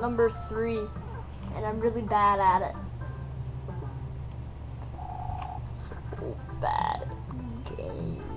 number three, and I'm really bad at it. So bad game.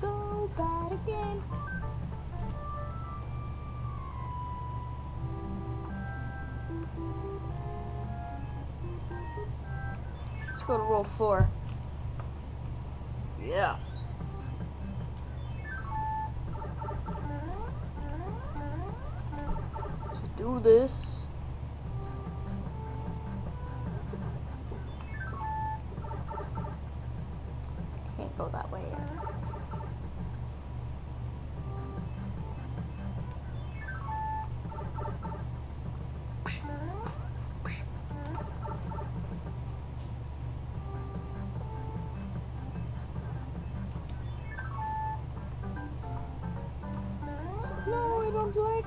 So bad again. Let's go to roll four. Yeah. Let's do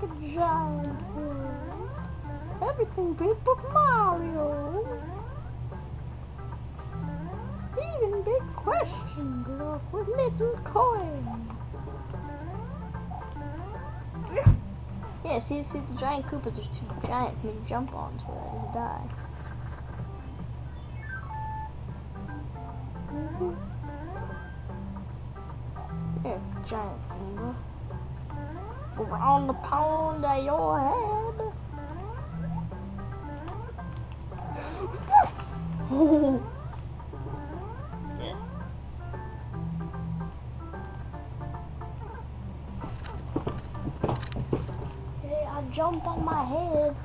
a giant world. Everything big but Mario. Even big question block with little coins. Yeah, see, see the giant Koopas are too giant for me to jump on, so I just die. Mm-hmm. Here, giant Goomba. Around the pond of your head. yeah. I jump on my head.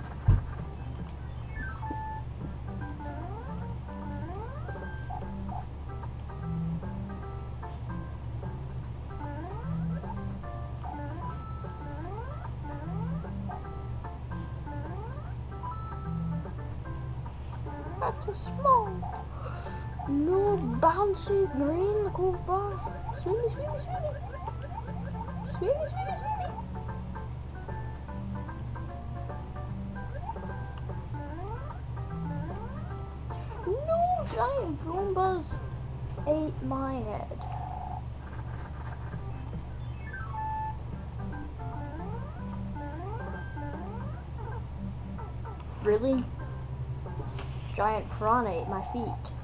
A small. No bouncy green Koopa. Swimmy, swimmy, swimmy. Swimmy, swimmy, swimmy. No giant Goombas ate my head. Really? Giant piranha ate my feet.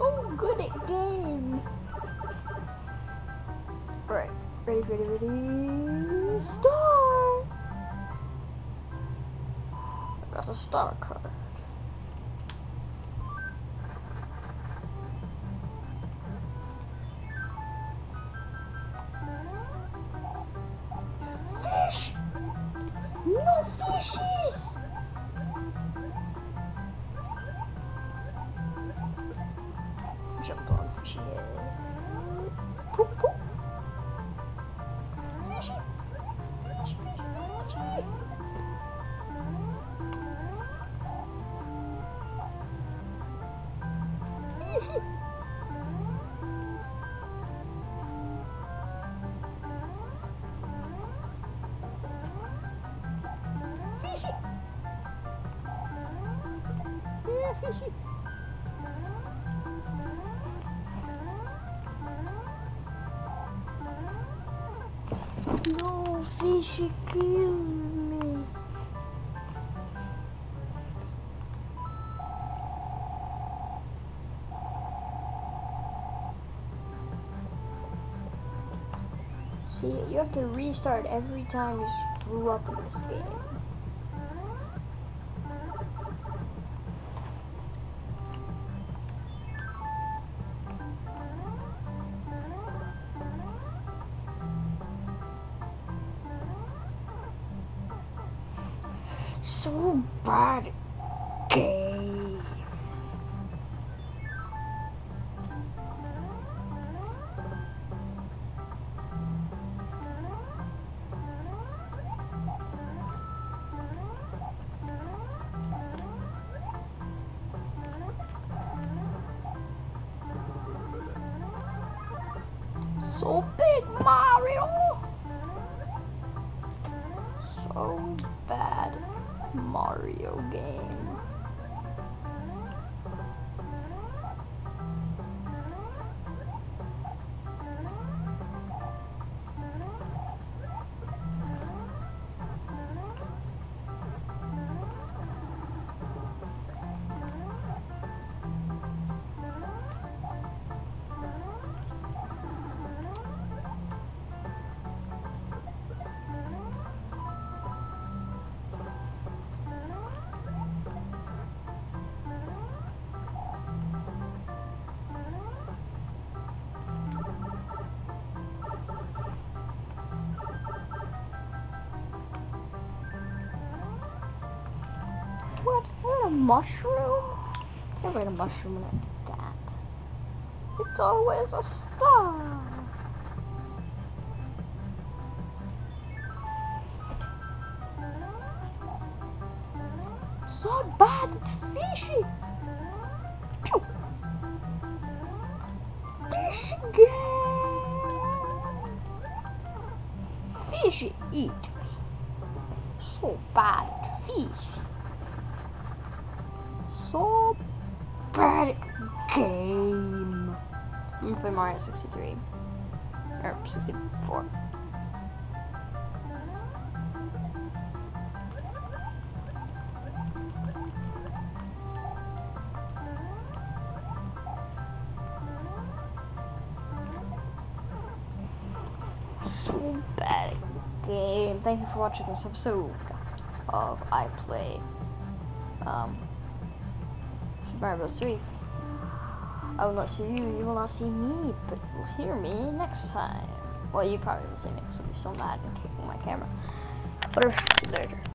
So good at game. Right. Ready, ready, ready. Start. I got a star card. Fish! No fishes! No, fishy killed See, you have to restart every time you screw up in this game. So bad game. So big, Mario. So bad, Mario game. Mushroom? Never had a mushroom like that. It's always a star. So bad, fishy. Fish again. Fishy eat. So bad, fish so bad game. I'm gonna play Mario 63. Or 64. So bad game. Thank you for watching this episode of I Play. Um, Bros. 3. I will not see you, you will not see me, but you will hear me next time. Well, you probably will see me because I'll be so mad and kicking my camera. You later.